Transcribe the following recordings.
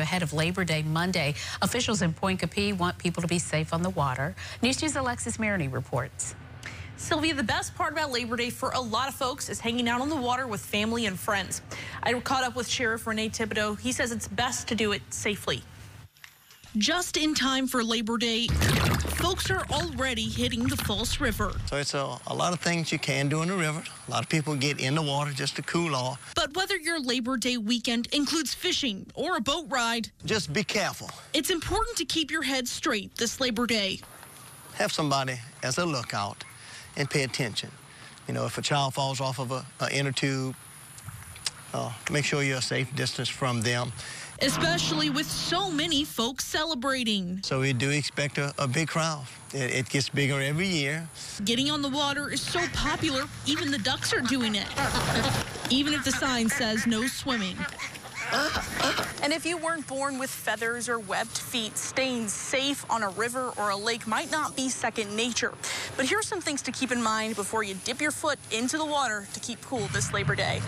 ahead of Labor Day Monday. Officials in Pointe Coupee want people to be safe on the water. News News Alexis Maroney reports. Sylvia, the best part about Labor Day for a lot of folks is hanging out on the water with family and friends. I caught up with Sheriff Renee Thibodeaux. He says it's best to do it safely. Just in time for Labor Day, folks are already hitting the False River. So it's a, a, lot of things you can do in the river. A lot of people get in the water just to cool off. But whether your Labor Day weekend includes fishing or a boat ride, just be careful. It's important to keep your head straight this Labor Day. Have somebody as a lookout and pay attention. You know, if a child falls off of a, a inner tube, uh, make sure you're a safe distance from them. Especially with so many folks celebrating. So we do expect a, a big crowd. It, it, gets bigger every year. Getting on the water is so popular, even the ducks are doing it. even if the sign says no swimming. And if you weren't born with feathers or webbed feet, staying safe on a river or a lake might not be second nature. But here's some things to keep in mind before you dip your foot into the water to keep cool this Labor Day.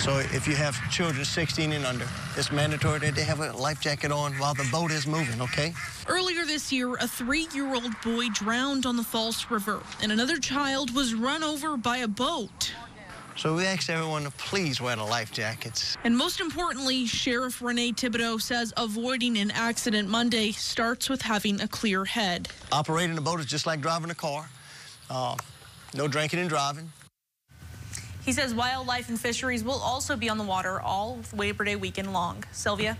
So if you have children 16 and under, it's mandatory that they have a life jacket on while the boat is moving, okay? Earlier this year, a three-year-old boy drowned on the False River, and another child was run over by a boat. So we ask everyone to please wear the life jackets. And most importantly, Sheriff Renee Thibodeaux says avoiding an accident Monday starts with having a clear head. Operating a boat is just like driving a car. Uh, no drinking and driving. He says wildlife and fisheries will also be on the water all Labor Day weekend long. Sylvia?